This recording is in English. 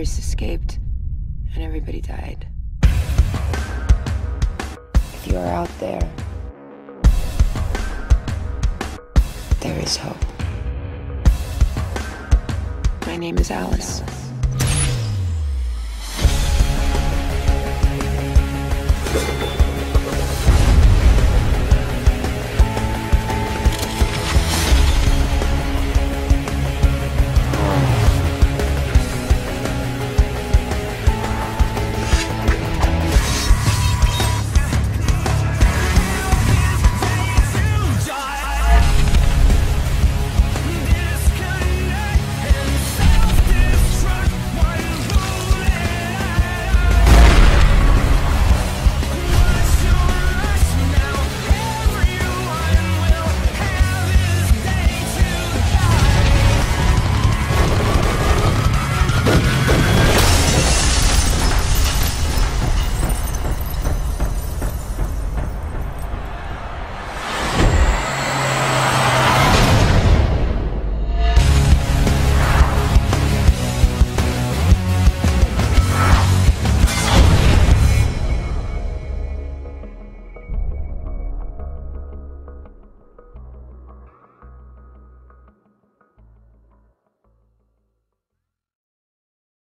escaped, and everybody died. If you are out there, there is hope. My name is Alice. Alice.